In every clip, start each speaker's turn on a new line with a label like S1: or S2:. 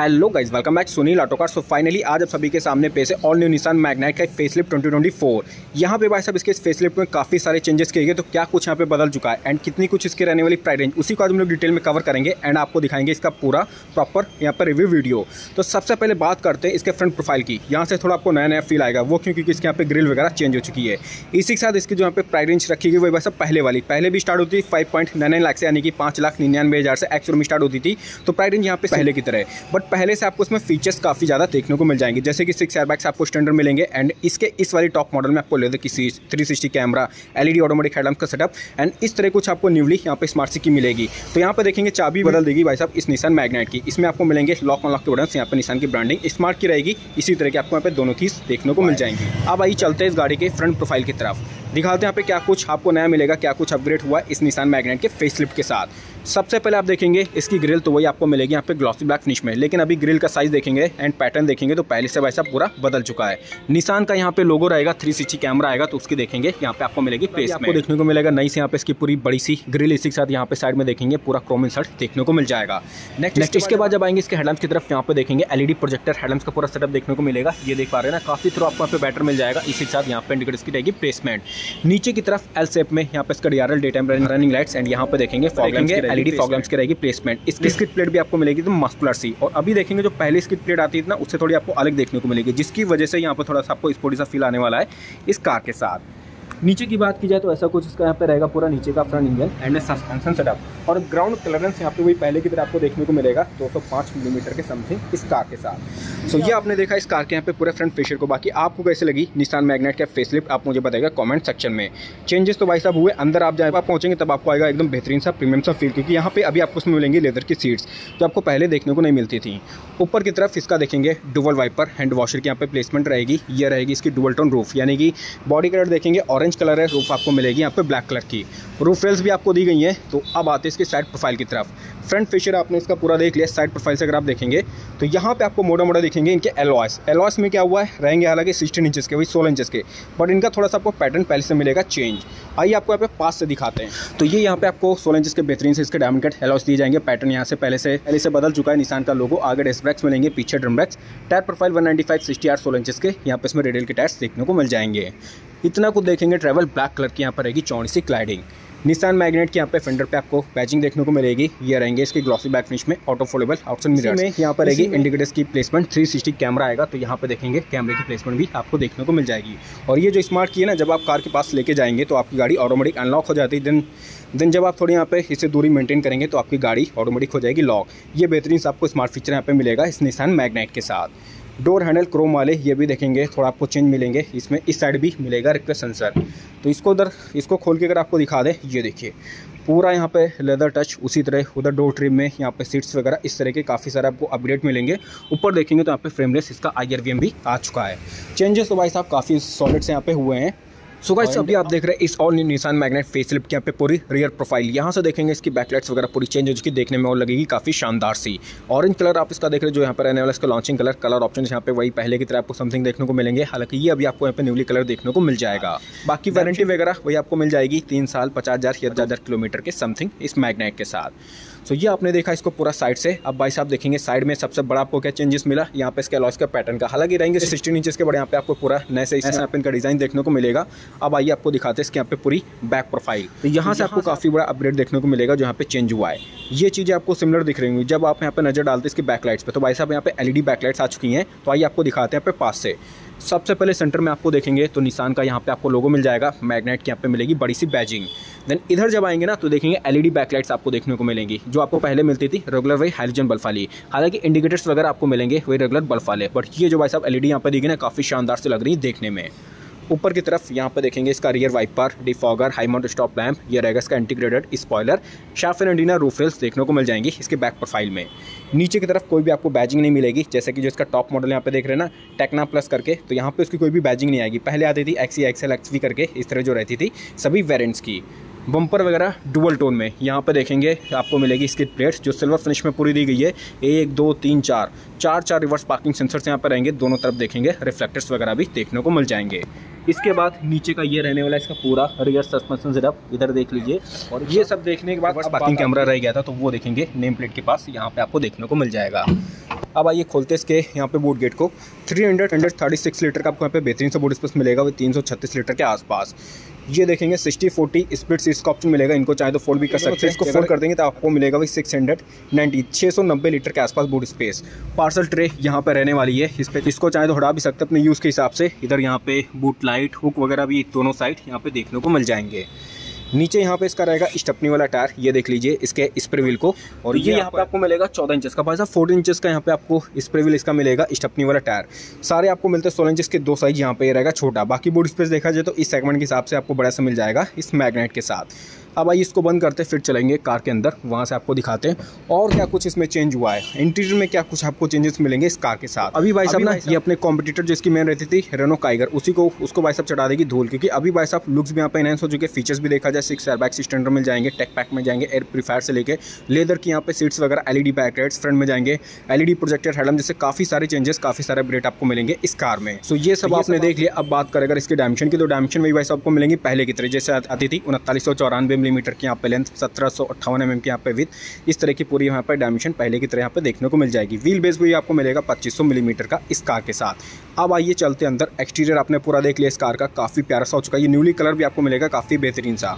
S1: Hello guys welcome back Sunil Autocar so finally आज आप सभी के सामने पे से ऑल न्यू निशान मैग्नाइट का फेसलिप 2024 यहाँ पे भाई साहब इसके फेसलिप में काफ़ी सारे चेंजेस किए गए तो क्या कुछ यहाँ पे बदल चुका है? एंड कितनी कुछ इसके रहने वाली प्राइस रेंज उसी को आज हम लोग डिटेल में कवर करेंगे एंड आपको दिखाएँगे इसका पूरा प्रॉपर यहाँ पर रिव्यू वीडियो तो सबसे पहले बात करते हैं इसके फ्रंट प्रोफ़ाइल की। यहाँ से थोड़ा आपको नया नया फील आएगा, वो क्योंकि इसके यहाँ पे ग्रिल वगैरह चेंज हो चुकी है। इसी के साथ इसकी जो यहाँ पे प्राइस रेंज रखी गई, वो भाई साहब पहले वाली। पहले भी स्टार्ट होती थी फाइव लाख से, यानी कि पाँच लाख निन्यानवे हज़ार से एक्स में स्टार्ट होती थी। तो प्राइस रेंज यहाँ पे पहले की तरह बट पहले से आपको उसमें फीचर्स काफ़ी ज़्यादा देखने को मिल जाएँगे। जैसे कि सिक्स एयरबैग्स आपको स्टैंडर्ड मिलेंगे एंड इसके इस वाली टॉप मॉडल में आपको लेदर की three sixty camera LED automatic headlamp का सेटअप एंड इस तरह कुछ आपको न्यूली यहाँ पे स्मार्ट सिक्की मिलेगी। तो यहाँ पर देखेंगे चाबी बदल देगी भाई साहब इस निशान मैग्नेट की। इसमें आपको मिलेंगे लॉक अनलॉक के बटन यहाँ पर निशान की ब्रांडिंग स्मार्ट की रहेगी। इसी तरह की आपको यहाँ पे दोनों चीज़ देखने को मिल जाएँगी। अब आइए चलते हैं इस गाड़ी के फ्रंट प्रोफ़ाइल की तरफ़। दिखाते हैं यहाँ पे क्या कुछ आपको नया मिलेगा क्या कुछ अपग्रेड हुआ इस निशान मैग्नेट के फेसलिफ्ट के साथ। सबसे पहले आप देखेंगे इसकी ग्रिल तो वही आपको मिलेगी यहाँ पे ग्लॉसी ब्लैक फिनिश में लेकिन अभी ग्रिल का साइज़ देखेंगे एंड पैटर्न देखेंगे तो पहले से वैसा पूरा बदल चुका है निशान का यहाँ पे लोगो रहेगा थ्री सिक्सटी कैमरा आएगा तो उसकी देखेंगे यहाँ पे आपको मिलेगी प्लेस आपको देखने को मिलेगा नई से यहाँ पे इसकी पूरी बड़ी सी ग्रिल इसी के साथ यहाँ पे साइड में देखेंगे पूरा क्रोम इंसर्ट देखने को मिल जाएगा नेक्स्ट नेक्स्ट इसके बाद जब आएँगे इसके हेडलैम्प की तरफ़ यहाँ पे देखेंगे एलईडी प्रोजेक्टर हेडलैम्प का पूरा सेटअप देखने को मिलेगा ये देख पा रहे हैं ना काफ़ी थ्रो आपको यहाँ पे बैटर मिल जाएगा इसी के साथ यहाँ पे इंडिकेटर्स की रहेगी प्लेसमेंट नीचे की तरफ़ एल सेप में यहाँ पे इसका DRL day time running lights and यहाँ पे देखेंगे एलईडी फॉग लैम्प्स की रहेगी प्लेसमेंट इसकी स्किट प्लेट भी आपको मिलेगी तो मस्कुलर सी। और अभी देखेंगे जो पहले स्किट प्लेट आती है ना उससे थोड़ी आपको अलग देखने को मिलेगी जिसकी वजह से यहाँ पर थोड़ा सा आपको स्पोर्टी सा फील आने वाला है इस कार के साथ। नीचे की बात की जाए तो ऐसा कुछ इसका यहाँ पे रहेगा पूरा नीचे का front engine and suspension setup और ग्राउंड क्लियरेंस यहाँ पे वही पहले की तरह आपको देखने को मिलेगा 205 मिलीमीटर के समथिंग इस कार के साथ। सो so, ये आपने देखा इस कार के यहाँ पे पूरे फ्रंट फेशियर को। बाकी आपको कैसे लगी निशान मैग्नेट का फेसलिफ्ट आप मुझे बताएगा कॉमेंट सेक्शन में। चेंजेस तो भाई साहब हुए अंदर आप जब आप पहुँचेंगे तब आपको आएगा एकदम बेहतरीन सा प्रीमियम सा फील क्योंकि यहाँ पे अभी आपको उसमें मिलेंगी लेदर की सीट्स जो आपको पहले देखने को नहीं मिलती थी। ऊपर की तरफ़ इसका देखेंगे डुबल वाइपर हैंड वॉशर की यहाँ पे प्लेसमेंट रहेगी यह रहेगी इसकी डुबल टोन रूफ यानी कि बॉडी कलर देखेंगे ऑरेंज कलर है रूफ आपको मिलेगी यहाँ पे ब्लैक कलर की। रूफ रेल्स भी आपको दी गई हैं तो अब आते हैं इसके साइड प्रोफ़ाइल की तरफ़। फ्रंट फेशियर आपने इसका पूरा देख लिया साइड प्रोफ़ाइल से अगर आप देखेंगे तो यहाँ पे आपको मोटा मोटा दिखेंगे इनके एलॉयस एलॉयस में क्या हुआ है? रहेंगे हालाँकि सिक्सटीन इंचेस के, वही सोलह इंचेस के। बट इनका थोड़ा सा आपको पैटर्न पहले से मिलेगा चेंज आइए आपको यहाँ पे पास से दिखाते हैं। तो ये यहाँ पे आपको सोलह इंचेस के बेहतरीन से इसके डायमंड कट एलॉयस दिए जाएँगे। पैटर्न यहाँ से पहले से पहले से बदल चुका है निशान का लोगो आगे डेस्क ब्रैक्स मिलेंगे, पीछे drum brakes tyre profile one ninety five sixty R सोलह इंचेस के। यहाँ पे इसमें रेडियल के टायर्स देखने को मिल जाएँगे। इतना कुछ देखेंगे ट्रैवल ब्लैक कलर की यहाँ पर रहेगी चौड़ी सी क्लाइडिंग निशान मैग्नेट के यहाँ पे फेंडर पे आपको पैचिंग देखने को मिलेगी. ये रहेंगे इसके ग्लॉसी बैक फिनिश में ऑटो फोल्डेबल आउटसाइड मिरर में यहाँ पर रहेगी इंडिकेटर्स की प्लेसमेंट 360 कैमरा आएगा तो यहाँ पे देखेंगे कैमरे की प्लेसमेंट भी आपको देखने को मिल जाएगी. और ये जो स्मार्ट की है ना जब आप कार के पास लेके जाएँगे तो आपकी गाड़ी ऑटोमेटिक अनलॉक हो जाती है. देन देन जब आप थोड़ी यहाँ पे इससे दूरी मेंटेन करेंगे तो आपकी गाड़ी ऑटोमेटिक हो जाएगी लॉक ये बेहतरीन से आपको स्मार्ट फीचर यहाँ पे मिलेगा इस निशान मैगनेट के साथ. डोर हैंडल क्रोम वाले, ये भी देखेंगे, थोड़ा आपको चेंज मिलेंगे, इसमें इस साइड भी मिलेगा रिक्वेस्ट सेंसर। तो इसको उधर, इसको खोल के अगर आपको दिखा दें, ये देखिए, पूरा यहाँ पे लेदर टच, उसी तरह, उधर डोर ट्रिम में यहाँ पे सीट्स वगैरह, इस तरह के काफ़ी सारे आपको अपडेट मिलेंगे। ऊपर देखेंगे तो यहाँ पे फ्रेमलेस इसका आई भी आ चुका है। चेंजेस तो भाई साहब काफ़ी सॉलिड से यहाँ पे हुए हैं। सो गाइस अभी आप देख रहे हैं इस all new Nissan Magnite facelift की यहाँ पे पूरी रियर प्रोफ़ाइल यहाँ से देखेंगे इसकी बैकलाइट्स वगैरह पूरी चेंज हो चुकी देखने में और लगेगी काफ़ी शानदार सी। ऑरेंज कलर आप इसका देख रहे हैं जो यहाँ पर रहने वाला इसका लॉन्चिंग कलर कलर ऑप्शन यहाँ पे वही पहले की तरह आपको समथिंग देखने को मिलेंगे। हालाँकि ये अभी आपको यहाँ पे न्यूली कलर देखने को मिल जाएगा। बाकी वारंटी वगैरह वही आपको मिल जाएगी तीन साल पचास हज़ार या हज़ार किलोमीटर के समथिंग इस मैग्नेट के साथ। सो ये आपने देखा इसको पूरा साइड से। अब भाई साहब देखेंगे साइड में सबसे बड़ा आपको क्या चेंजेस मिला? यहाँ पे इसके अलॉस का पैटर्न का। हालाँकि रहेंगे सिक्सटीन इंचेस के बड़े यहाँ पे आपको पूरा नए से स्नैपिन का डिज़ाइन देखने को मिलेगा। अब आइए आपको दिखाते हैं इसके यहाँ पे पूरी बैक प्रोफ़ाइल तो यहाँ से आपको काफ़ी बड़ा अपग्रेड देखने को मिलेगा जो यहाँ पे चेंज हुआ है। ये चीज़ें आपको सिमिलर दिख रही होंगी। जब आप यहाँ पे नज़र डालते हैं इसके बैकलाइट्स पे तो भाई साहब यहाँ पे एलईडी बैकलाइट्स आ चुकी हैं। तो आइए आपको दिखाते हैं यहाँ पे पास से। सबसे पहले सेंटर में आपको देखेंगे तो निशान का यहाँ पे आपको लोगो मिल जाएगा मैग्नेट की यहाँ पे मिलेगी बड़ी सी बैजिंग देन इधर जब आएँगे ना तो देखेंगे एलईडी बैकलाइट्स आपको देखने को मिलेंगी, जो आपको पहले मिलती थी रेगुलर वही हाइड्रोजन बल्फ वाली। हालाँकि इंडिकेटर्स वगैरह आपको मिलेंगे, वही रेगुलर बल्फ वाले। बट ये जो भाई साहब एलईडी यहाँ पे देगी ना काफ़ी शानदार से लग रही है देखने में। ऊपर की तरफ़ यहाँ पर देखेंगे इसका rear wiper defogger high mount stop lamp ये रहेगा इसका इंटीग्रेटेड स्पॉयलर शाफ एंड एंडीना रूफ रेल्स देखने को मिल जाएँगी इसके बैक प्रोफ़ाइल में। नीचे की तरफ़ कोई भी आपको बैजिंग नहीं मिलेगी, जैसे कि जो इसका टॉप मॉडल यहाँ पे देख रहे हैं ना टेक्ना प्लस करके तो यहाँ पे उसकी कोई भी बैजिंग नहीं आएगी। पहले आती थी एक्सी एक्सएल एक्सवी करके, इस तरह जो रहती थी, सभी वेरेंट्स की। बम्पर वगैरह डुअल टोन में। यहाँ पर देखेंगे आपको मिलेगी इसकी प्लेट्स जो सिल्वर फिनिश में पूरी दी गई है। एक दो तीन चार। चार चार रिवर्स पार्किंग सेंसर्स यहाँ पर रहेंगे। दोनों तरफ़ देखेंगे रिफ्लेक्टर्स वगैरह भी देखने को मिल जाएँगे। इसके बाद नीचे का ये रहने वाला इसका पूरा रियर सस्पेंशन सेटअप इधर देख लीजिए। और ये सब देखने के बाद पार्किंग कैमरा रह गया था तो वो देखेंगे नेम प्लेट के पास। यहाँ पे आपको देखने को मिल जाएगा। अब आइए खोलते इसके यहाँ पे बूट गेट को। Three hundred hundred thirty six litre का आपको यहाँ पे बेहतरीन सा बूट स्पेस मिलेगा वो तीन सौ छत्तीस लीटर के आसपास। ये देखेंगे सिक्सटी फोर्टी स्प्लिट सीट्स का ऑप्शन मिलेगा, इनको चाहे तो फोल्ड भी कर सकते हैं। इसको फोल्ड कर देंगे तो आपको मिलेगा वही सिक्स हंड्रेड नाइन्टी छः सौ नब्बे लीटर के आसपास बूट स्पेस पार्सल ट्रे यहाँ पर रहने वाली है। इस पर इसको चाहे तो हटा भी सकते अपने यूज़ के हिसाब से। इधर यहाँ पे बूट लाइट हुक वगैरह भी दोनों साइड यहाँ पे देखने को मिल जाएँगे। नीचे यहाँ पे इसका रहेगा स्टपनी वाला टायर ये देख लीजिए इसके स्प्रे व्हील को। और ये यहाँ पे आपको मिलेगा चौदह इंचेस का। भाई साहब फोर्टीन इंचेस का यहाँ पे आपको स्प्रे व्हील इसका मिलेगा स्टपनी वाला टायर। सारे आपको मिलते हैं सोलह इंचेस के दो साइज़ यहाँ पे रहेगा छोटा। बाकी बोर्ड स्पेस देखा जाए तो इस सेगमेंट के हिसाब से आपको बड़ा सा मिल जाएगा इस मैगनेट के साथ। अब आइए इसको बंद करते फिर चलेंगे कार के अंदर वहाँ से आपको दिखाते हैं। और क्या कुछ इसमें चेंज हुआ है? इंटीरियर में क्या कुछ आपको चेंजेस मिलेंगे इस कार के साथ? अभी भाई साहब ना ये अपने कॉम्पिटिटर जो इसकी मेन रहती थी रेनो काइगर उसी को उसको भाई साहब चढ़ा देगी धूल क्योंकि अभी भाई साहब लुक्स भी यहाँ पे इनहेंस हो चुके फीचर्स भी देखा जाए सिक्स एयरबैग स्टैंडर्ड में जाएँगे टेक पैक में जाएँगे एयर प्रीफायर से लेकर लेदर की यहाँ पे सीट्स वगैरह एलईडी लाइट्स फ्रंट में जाएँगे। एलईडी प्रोजेक्टर हेडम जैसे काफ़ी सारे चेंजेस काफ़ी सारे अपडेट आपको मिलेंगे इस कार में। सो ये सब आपने देख लिया। अब बात करें अगर इसके डायमेंशन की तो डायमेंशन में भाई साहब आपको मिलेंगी पहले की तरह जैसे आती थी उनतालीस सौ चौरानवे मिलीमीटर की यहाँ पे लेंथ सत्रह सौ अट्ठावन एम एम की यहाँ पे विथ इस तरह की पूरी यहाँ पर डायमेंशन पहले की तरह यहाँ पे देखने को मिल जाएगी। व्हील बेस भी आपको मिलेगा पच्चीस सौ मिलीमीटर का इस कार के साथ। अब आइए चलते अंदर। एक्सटीरियर आपने पूरा देख लिया, इस कार का काफ़ी प्यारा सा हो चुका है। ये न्यूली कलर भी आपको मिलेगा, काफ़ी बेहतरीन सा।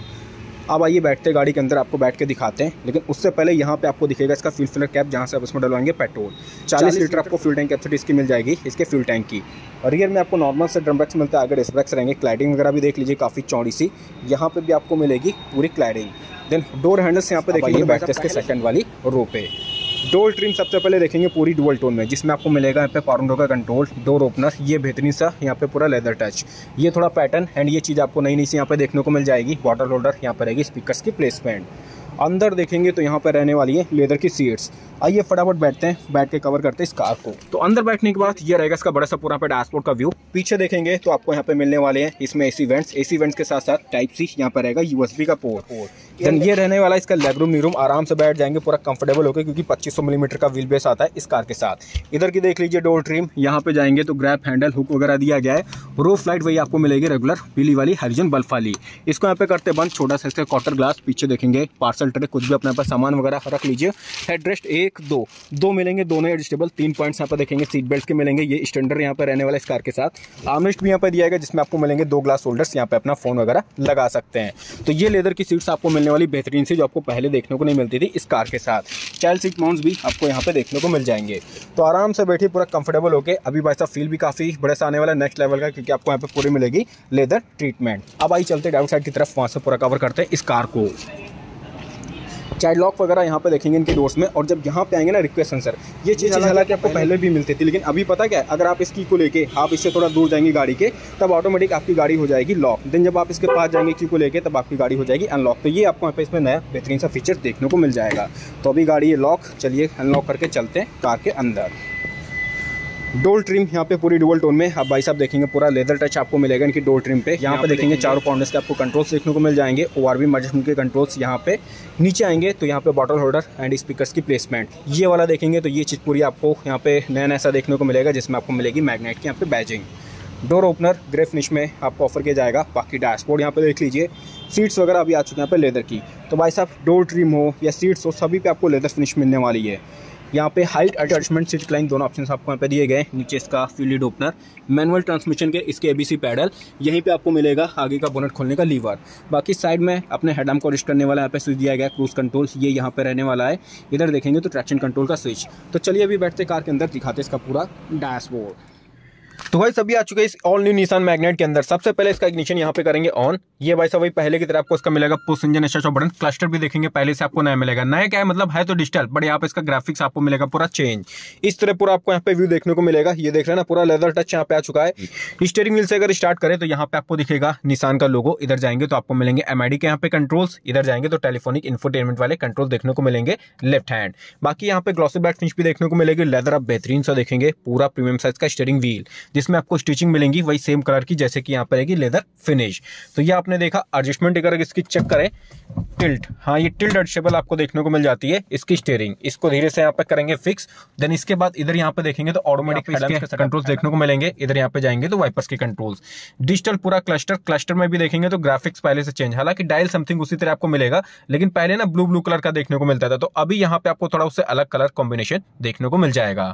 S1: अब आइए बैठते गाड़ी के अंदर आपको बैठ के दिखाते हैं लेकिन उससे पहले यहाँ पे आपको दिखेगा इसका फ्यूल फिलर कैप जहाँ से आप उसमें डलवाएँगे पेट्रोल 40 लीटर आपको फ्यूल टैंक कैपेसिटी इसकी मिल जाएगी इसके फ्यूल टैंक की। और रियर में आपको नॉर्मल से ड्रम ब्रेक्स मिलता है अगर डिस्क रहेंगे क्लाइडिंग वगैरह भी देख लीजिए काफ़ी चौड़ी सी। यहाँ पर भी आपको मिलेगी पूरी क्लाइडिंग देन डोर हैंडल्स यहाँ पे देखिए बैठते इसके सेकंड वाली रो पे। डोर ट्रिम सबसे पहले देखेंगे पूरी डुअल टोन में, जिसमें आपको मिलेगा यहाँ पे पाउंडो का कंट्रोल डोर ओपनर ये बेहतरीन सा यहाँ पे पूरा लेदर टच ये थोड़ा पैटर्न एंड ये चीज़ आपको नई नई सी यहाँ पे देखने को मिल जाएगी वाटर होल्डर यहाँ पर रहेगी स्पीकर्स की प्लेसमेंट अंदर देखेंगे तो यहाँ पर रहने वाली है लेदर की सीट्स आइए फटाफट बैठते हैं, बैठ के कवर करते हैं इस कार को। तो अंदर बैठने के बाद ये रहेगा इसका बड़ा सा पूरा पे डैशबोर्ड का व्यू पीछे देखेंगे तो आपको यहाँ पे मिलने वाले हैं इसमें एसी वेंट्स एसी वेंट्स के साथ साथ टाइप सी यहाँ पर रहेगा यूएसबी का पोर्ट देन ये रहने वाला इसका लेग रूम नीरूम आराम से बैठ जाएँगे पूरा कंफर्टेबल होकर क्योंकि 2500 मिलीमीटर mm का व्हील बेस आता है इस कार के साथ। इधर की देख लीजिए डोर ट्रिम यहाँ पे जाएँगे तो ग्रैप हैंडल हुक वगैरह दिया गया है। रूफ लाइट वही आपको मिलेगी रेगुलर पीली वाली हरिजन बल्ब वाली। इसको यहाँ पे करते बंद छोटा सा इसका क्वार्टर ग्लास पीछे देखेंगे पार्सल ट्रे कुछ भी अपने पास सामान वगैरह रख लीजिए। हेडरेस्ट एक दो दो मिलेंगे दोनों एडजस्टेबल तीन पॉइंट्स यहाँ पर देखेंगे सीट बेल्ट के मिलेंगे ये स्टैंडर्ड यहाँ पर रहने वाला इस कार के साथ। आर्मरेस्ट भी यहाँ पर दिया गया जिसमें आपको मिलेंगे दो ग्लास होल्डर्स यहाँ पे अपना फ़ोन वगैरह लगा सकते हैं। तो ये लेदर की सीट्स आपको मिलने वाली बेहतरीन सी जो आपको पहले देखने को नहीं मिलती थी, इस कार के साथ। चाइल्ड सीट माउंट्स भी आपको यहाँ पे देखने को मिल जाएँगे। तो आराम से बैठिए, पूरा कंफर्टेबल होकर अभी भाई साहब फील भी काफ़ी बड़े से आने वाला नेक्स्ट लेवल का, क्योंकि आपको यहाँ पे पूरी मिलेगी लेदर ट्रीटमेंट अब आई चलते डाउन साइड की तरफ़, वहाँ से पूरा कवर करते हैं इस कार को। चाइल्ड लॉक वगैरह यहाँ पे देखेंगे इनके डोर्स में और जब यहाँ पे आएँगे ना रिक्वेस्ट सेंसर ये चीज़ हालाँकि आपको पहले? भी मिलती थी लेकिन अभी पता क्या है अगर आप इसकी को लेके आप इससे थोड़ा दूर जाएँगे गाड़ी के तब ऑटोमेटिक आपकी गाड़ी हो जाएगी लॉक देन जब आप इसके पास जाएँगे की को लेकर तब आपकी गाड़ी हो जाएगी अनलॉक तो ये आपको यहाँ पे इसमें नया बेहतरीन सा फीचर देखने को मिल जाएगा. तो अभी गाड़ी ये लॉक चलिए अनलॉक करके चलते हैं कार के अंदर. डोल ट्रिम यहाँ पे पूरी डुअल टोन में। आप भाई साहब देखेंगे पूरा लेदर टच आपको मिलेगा इनकी डोल ट्रिम पे। यहाँ पे देखेंगे चारों पाउंडर्स के आपको कंट्रोल्स देखने को मिल जाएँगे। ओ आर के कंट्रोल्स यहाँ पे नीचे आएँगे तो यहाँ पे बॉटल होल्डर एंड स्पीकर्स की प्लेसमेंट ये वाला देखेंगे तो ये चीज़ पूरी आपको यहाँ पे नया नया ऐसा देखने को मिलेगा जिसमें आपको मिलेगी मैगनेट की यहाँ पे badging door opener grey finish में आपको ऑफ़र किया जाएगा। बाकी डैशबोर्ड यहाँ पे देख लीजिए। सीट्स वगैरह अभी आ चुके हैं यहाँ पे लेदर की। तो भाई साहब डोर ट्रिम हो या सीट्स हो सभी पे आपको लेदर फिनिश मिलने वाली है। यहाँ पे हाइट अटैचमेंट सीट क्लाइन दोनों ऑप्शन आपको यहाँ पे दिए गए नीचे इसका फ्यूलिड ओपनर मैनुअल ट्रांसमिशन के इसके एबीसी पैडल यहीं पे आपको मिलेगा आगे का बोनट खोलने का लीवर बाकी साइड में अपने हेडम को रिस्ट करने वाला यहाँ पे स्विच दिया गया क्रूज कंट्रोल ये यहाँ पे रहने वाला है। इधर देखेंगे तो ट्रैक्शन कंट्रोल का स्विच तो चलिए अभी बैठते कार के अंदर, दिखाते इसका पूरा डैशबोर्ड तो भाई सभी आ चुके हैं इस ऑल न्यू निशान मैग्नेट के अंदर। सबसे पहले इसका इग्निशन यहाँ पे करेंगे ऑन ये भाई वही पहले की तरह आपको इसका मिलेगा push engine S button cluster भी देखेंगे, पहले से आपको नया मिलेगा। नया क्या है? मतलब है तो डिजिटल बट यहाँ पे इसका ग्राफिक्स आपको मिलेगा पूरा चेंज इस तरह पूरा आपको यहाँ पे व्यू देखने को मिलेगा। ये देख रहे ना, पूरा लेदर टच यहाँ पे आ चुका है। स्टेरिंग व्हील से अगर स्टार्ट करें तो यहाँ पे आपको दिखेगा निशान का लोगो इधर जाएँगे तो आपको मिलेंगे एमआईडी के यहाँ पे कंट्रोल्स इधर जाएँगे तो टेलीफोनिक इन्फोटेनमेंट वाले कंट्रोल देखने को मिलेंगे लेफ़्ट हैंड बाकी यहाँ पे ग्लॉसी बैक फिनिश भी देखने को मिलेगी। लेदर आप बेहतरीन सा देखेंगे। पूरा प्रीमियम साइज़ का स्टेरिंग व्हील इसमें आपको स्टिचिंग मिलेंगी वही सेम कलर की जैसे कि यहाँ पर रहेगी लेदर फिनिश तो ये आपने देखा एडजस्टमेंट अगर इसकी चेक करें टिल्ट हाँ ये टिल्ट एडजस्टेबल आपको देखने को मिल जाती है इसकी स्टेयरिंग इसको धीरे से यहाँ पे करेंगे फिक्स देन इसके बाद इधर यहाँ पे देखेंगे तो ऑटोमेटिक कंट्रोल्स देखने को मिलेंगे इधर यहाँ पे जाएँगे तो वाइपर्स के कंट्रोल्स डिजिटल पूरा क्लस्टर क्लस्टर में भी देखेंगे तो ग्राफिक्स पहले से चेंज हालाँकि डायल समथिंग उसी तरह आपको मिलेगा लेकिन पहले ना ब्लू ब्लू कलर का देखने को मिलता था तो अभी यहाँ पे आपको थोड़ा उससे अलग कलर कॉम्बिनेशन देखने को मिल जाएगा।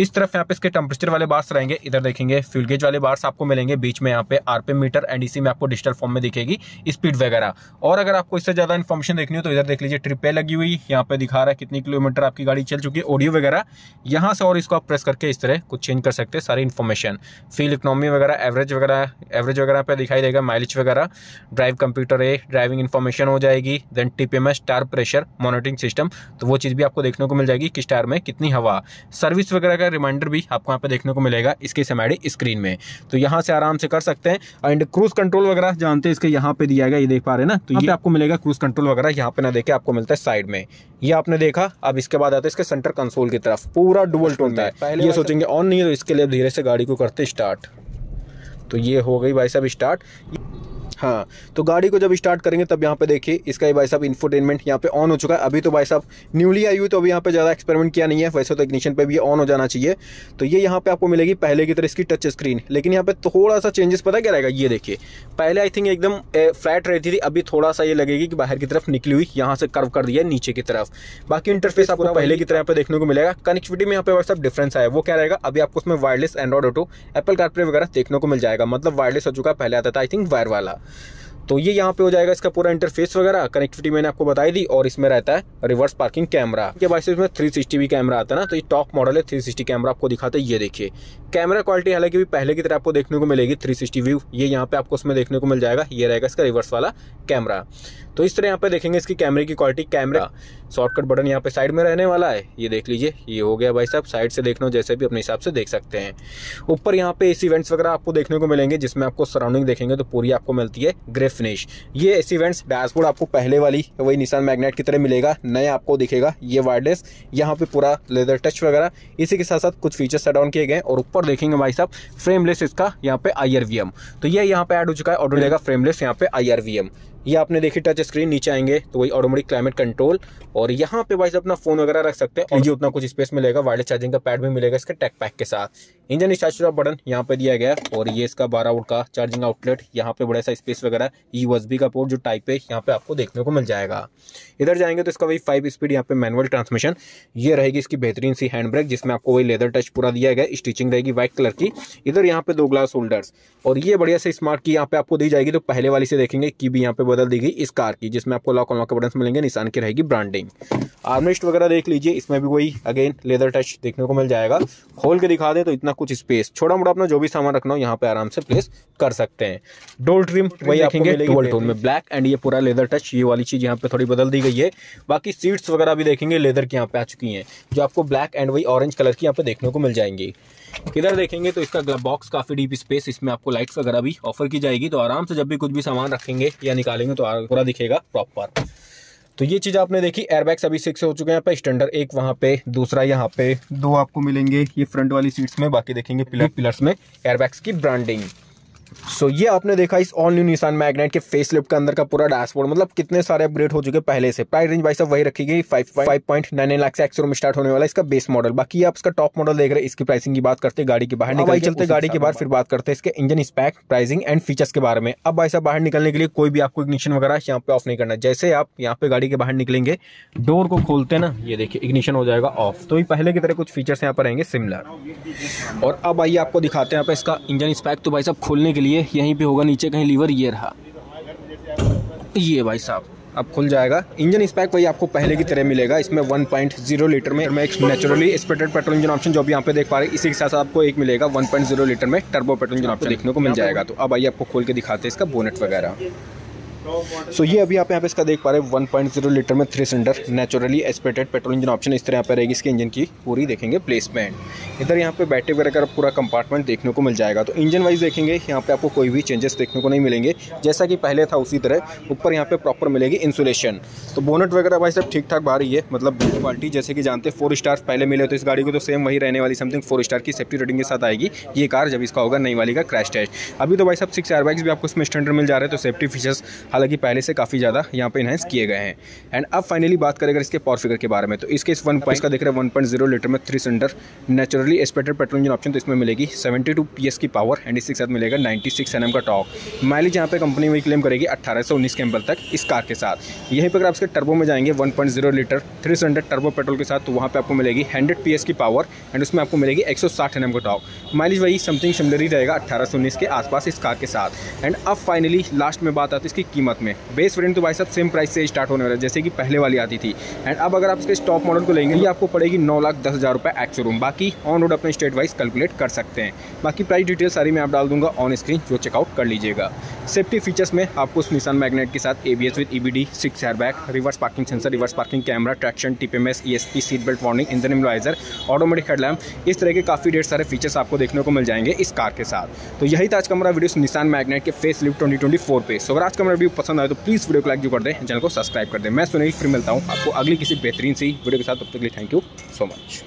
S1: इस तरफ़ यहाँ पे इसके टेम्परेचर वाले बार्स रहेंगे इधर देखेंगे फ्यूल गेज वाले बार्स आपको मिलेंगे बीच में यहाँ पे आरपीएम मीटर एंड इसी में आपको डिजिटल फॉर्म में दिखेगी स्पीड वगैरह। और अगर आपको इससे ज़्यादा इन्फॉर्मेशन देखनी हो तो इधर देख लीजिए ट्रिपे लगी हुई, यहाँ पे दिखा रहा है कितनी किलोमीटर आपकी गाड़ी चल चुकी है ऑडियो वगैरह। यहाँ से और इसको आप प्रेस करके इस तरह कुछ चेंज कर सकते हैं, सारी इन्फॉर्मेशन फील इकोनॉमी वगैरह एवरेज वगैरह एवरेज वगैरह पे दिखाई देगा माइलेज वगैरह। ड्राइव कंप्यूटर है ड्राइविंग इन्फॉर्मेशन हो जाएगी then TPMS tyre pressure monitoring system तो वो चीज़ भी आपको देखने को मिल जाएगी किस टायर में कितनी हवा। सर्विस वगैरह का रिमाइंडर भी आपको यहाँ पे देखने को मिलेगा, इसके समेडी स्क्रीन में। तो यहाँ से आराम से कर सकते हैं। एंड क्रूज कंट्रोल वगैरह जानते हैं इसके यहाँ पे दिया गया ये देख पा रहे हैं ना? तो ये आपको मिलेगा क्रूज कंट्रोल वगैरह यहाँ पे ना देखे आपको मिलता है साइड में। ये आपने देखा अब इसके बाद आता है इसके सेंटर कंसोल की तरफ़। पूरा डुअल टोन है पहले ये सोचेंगे ऑन नहीं है तो इसके लिए धीरे से गाड़ी को करते स्टार्ट तो ये हो गई भाई साहब स्टार्ट हाँ तो गाड़ी को जब स्टार्ट करेंगे, तब यहाँ पे देखिए, इसका भाई साहब इन्फोटेनमेंट यहाँ पे ऑन हो चुका है। अभी तो भाई साहब न्यूली आई हुई तो अभी यहाँ पे ज़्यादा एक्सपेरिमेंट किया नहीं है। वैसे तो इग्निशन पे भी ऑन हो जाना चाहिए। तो ये यहाँ पे आपको मिलेगी पहले की तरह इसकी टच स्क्रीन लेकिन यहाँ पे थोड़ा सा चेंजेस पता क्या रहेगा? ये देखिए, पहले आई थिंक एकदम फ्लैट रहती थी, अभी थोड़ा सा ये लगेगी कि बाहर की तरफ़ निकली हुई, यहाँ से कर्व कर दिया नीचे की तरफ़। बाकी इंटरफेस आपको पहले की तरह यहाँ पे देखने को मिलेगा। कनेक्टिविटी में यहाँ पे व्हाट्सअप डिफरेंस आया वो क्या रहेगा? अभी आपको उसमें wireless Android Auto Apple CarPlay वगैरह देखने को मिल जाएगा। मतलब वायरलेस हो चुका पहले आता था आई थिंक वायर वाला। तो ये यहाँ पे हो जाएगा इसका पूरा इंटरफेस वगैरह कनेक्टिविटी मैंने आपको बताई दी और इसमें रहता है रिवर्स पार्किंग कैमरा के बाद इसमें थ्री सिक्सटी भी कैमरा आता है ना तो ये टॉप मॉडल है थ्री सिक्सटी कैमरा आपको दिखाते हैं, ये देखिए। कैमरा क्वालिटी हालाँकि भी पहले की तरह आपको देखने को मिलेगी थ्री सिक्सटी व्यू ये यहाँ पे आपको उसमें देखने को मिल जाएगा, ये रहेगा इसका रिवर्स वाला कैमरा तो इस तरह यहाँ पे देखेंगे इसकी कैमरे की क्वालिटी कैमरा शॉर्टकट बटन यहाँ पे साइड में रहने वाला है। ये देख लीजिए ये हो गया भाई साहब साइड से देखना जैसे भी अपने हिसाब से देख सकते हैं। ऊपर यहाँ पे एसी वेंट्स वगैरह आपको देखने को मिलेंगे जिसमें आपको सराउंडिंग देखेंगे तो पूरी आपको मिलती है ग्रे फिनिश ये एसी वेंट्स डैशबोर्ड आपको पहले वाली वही निशान मैग्नेट की तरह मिलेगा नया आपको दिखेगा। ये वायरलेस यहाँ पे पूरा लेदर टच वगैरह इसी के साथ साथ कुछ फीचर्स सेट ऑन किए गए और ऊपर देखेंगे भाई साहब फ्रेमलेस इसका यहाँ पे आईआरवीएम तो ये यहाँ पे ऐड हो चुका है ऑर्डर लेगा फ्रेमलेस यहाँ पे आईआरवीएम ये आपने देखी टच स्क्रीन नीचे आएँगे तो वही ऑटोमेटिक क्लाइमेट कंट्रोल और यहाँ पे भाई अपना फ़ोन वगैरह रख सकते हैं और ये उतना कुछ स्पेस मिलेगा वायरलेस चार्जिंग का पैड भी मिलेगा इसके टैक पैक के साथ। इंजन स्टार्ट बटन यहाँ पे दिया गया और ये इसका बारह वोल्ट का चार्जिंग आउटलेट यहाँ पे बड़ा सा स्पेस वगैरह ई यूएसबी का पोर्ट जो टाइप है यहाँ पे आपको देखने को मिल जाएगा। इधर जाएँगे तो इसका वही फाइव स्पीड यहाँ पे मैनुअल ट्रांसमिशन ये रहेगी इसकी बेहतरीन सी हैंड ब्रेक जिसमें आपको वही लेदर टच पूरा दिया गया स्टिचिंग रहेगी व्हाइट कलर की। इधर यहाँ पे दो ग्लास होल्डर्स और ये बढ़िया से स्मार्ट की यहाँ पे आपको दी जाएगी तो पहले वाली से देखेंगे की भी यहाँ पे बदल दी गई इस कार की जिसमें आपको लॉक अनलॉक के बटन मिलेंगे निशान की रहेगी ब्रांडिंग आर्मरेस्ट वगैरह देख लीजिए इसमें भी वही अगेन लेदर टच देखने को मिल जाएगा। खोल के दिखा दे तो इतना कुछ स्पेस छोटा मोटा अपना जो भी सामान रखना हो यहाँ पे आराम से प्लेस कर सकते हैं। डोल ट्रिम वही देखेंगे डुअल टोन में ब्लैक एंड ये पूरा लेदर टच ये वाली चीज़ यहाँ पे थोड़ी बदल दी गई है। बाकी सीट्स वगैरह भी देखेंगे लेदर की यहाँ पे आ चुकी हैं जो आपको ब्लैक एंड वही ऑरेंज कलर की यहाँ पे देखने को मिल जाएँगी। इधर देखेंगे तो इसका बॉक्स काफ़ी डीप स्पेस इसमें आपको लाइट्स वगैरह भी ऑफ़र की जाएगी तो आराम से जब भी कुछ भी सामान रखेंगे या निकालेंगे तो पूरा दिखेगा प्रॉपर तो ये चीज़ आपने देखी एयरबैग्स अभी सिक्स हो चुके हैं, यहाँ पे स्टैंडर्ड एक वहाँ पे, दूसरा यहाँ पे, दो आपको मिलेंगे, ये फ्रंट वाली सीट्स में, बाकी देखेंगे पिलर पिलर्स में एयरबैग्स की ब्रांडिंग सो so, ये आपने देखा इस ऑल न्यू निशान मैग्नेट के फेस लिफ्ट के अंदर का पूरा डैशबोर्ड मतलब कितने सारे अपग्रेड हो चुके पहले से। प्राइस रेंज भाई साहब वही रखी गई फाइव पॉइंट नाइन लाख से एक्सरो में स्टार्ट होने वाला इसका बेस मॉडल बाकी आप इसका टॉप मॉडल देख रहे हैं इसकी प्राइसिंग की बात करते गाड़ी के बाहर हाँ निकल चलते गाड़ी के बाहर फिर बात करते हैं इसके engine spec pricing and features के बारे में। अब भाई साहब बाहर निकलने के लिए कोई भी आपको इग्निशन वगैरह यहाँ पे ऑफ़ नहीं करना। जैसे आप यहाँ पे गाड़ी के बाहर निकलेंगे डोर को खोलते ना ये देखिए इग्निशन हो जाएगा ऑफ़ तो पहले की तरह कुछ फीचर्स यहाँ पर रहेंगे सिमिलर और अब आइए आपको दिखाते हैं इसका इंजन स्पैक तो भाई साहब खोलने के लिए यहीं पे होगा, नीचे कहीं लीवर, ये रहा। ये भाई साहब, अब खुल जाएगा। इंजन स्पैक वही आपको पहले की तरह मिलेगा। इसमें 1.0 लीटर में एक naturally aspirated petrol engine option जो भी यहाँ पे देख पा रहे इसी के साथ आपको एक मिलेगा 1.0 लीटर में टर्बो पेट्रोल इंजन ऑप्शन देखने को मिल जाएगा। तो अब आइए आपको खोल के दिखाते हैं इसका बोनेट वगैरह। सो ये अभी आप यहाँ पे इसका देख पा रहे हैं 1.0 लीटर में three cylinder naturally aspirated petrol engine option इस तरह यहाँ पे रहेगी, इसके इंजन की पूरी देखेंगे प्लेसमेंट इधर यहाँ पे बैटरी वगैरह का पूरा कंपार्टमेंट देखने को मिल जाएगा। तो इंजन वाइज देखेंगे, यहाँ पे आपको कोई भी चेंजेस देखने को नहीं मिलेंगे। जैसा कि पहले था उसी तरह, ऊपर यहाँ पे प्रॉपर मिलेगी इंसुलेशन तो बोनट वगैरह भाई सब ठीक ठाक बाहर ही है मतलब क्वालिटी जैसे कि जानते फोर स्टार पहले मिले तो इस गाड़ी को तो सेम वही रहने वाली समथिंग फोर स्टार की सेफ्टी रेटिंग के साथ आएगी। ये कार जब इसका होगा, नई वाली का क्रैश टेस्ट अभी तो भाई सब सिक्स एयरबैग्स भी आपको इसमें स्टैंडर्ड मिल जा रहे हैं तो सेफ्टी फीचर्स हालाँकि पहले से काफ़ी ज़्यादा यहाँ पे इन्हेंस किए गए हैं। एंड अब फाइनली बात करें अगर इसके पावर फिगर के बारे में तो इसके इस वन पॉइंट का देख रहे हैं वन पॉइंट ज़ीरो लीटर में three cylinder naturally aspirated petrol engine option तो इसमें मिलेगी। सेवेंटी टू पी की पावर एंड इसके साथ मिलेगा नाइन्टी सिक्स एन एम का टॉक माइलेज यहाँ पे कंपनी वही क्लेम करेगी अट्ठारह सौ उन्नीस के तक इस कार के साथ। यहीं पर अगर आप इसके टर्बो में जाएँगे one point zero litre three cylinder turbo petrol के साथ तो वहाँ पे आपको मिलेगी हंड्रेड पी एस की पावर एंड उसमें आपको मिलेगी एक सौ साठ एन एम का टॉक माइलेज वही समथिंग सिमिलर ही रहेगा अट्ठारह सौ उन्नीस के आसपास इस कार के साथ। एंड अब फाइनली लास्ट में बात आती है इसकी कीमत में। बेस वेरियंट तो भाई साहब सेम प्राइस से स्टार्ट होने वाला है, जैसे कि पहले वाली आती थी। एंड अब अगर आप इसके स्टॉप मॉडल को लेंगे ये आपको पड़ेगी नौ लाख दस हज़ार रुपये एक्स रूम बाकी ऑन रोड अपने स्टेट वाइज कैलकुलेट कर सकते हैं। बाकी प्राइस डिटेल सारी मैं आप डाल दूँगा ऑन स्क्रीन जो चेकआउट कर लीजिएगा। सेफ्टी फीचर्स में आपको निशान मैग्नेट के साथ A B S with E B D six air bag reverse parking sensor reverse parking camera traction T P M S E S P seat belt warning engine immobiliser automatic headlamp इस तरह के काफ़ी ढेर सारे features आपको देखने को मिल जाएँगे इस कार के साथ। तो यही था आज का हमारा वीडियो निशान मैग्नेट के face lift twenty twenty four पे। सो अगर आज का हमारा वीडियो पसंद आए तो प्लीज़ वीडियो को लाइक जो कर दें चैनल को सब्सक्राइब कर दें। मैं सुनील, फिर मिलता हूँ आपको अगली किसी बेहतरीन सी वीडियो के साथ। तब तक के लिए थैंक यू सो मच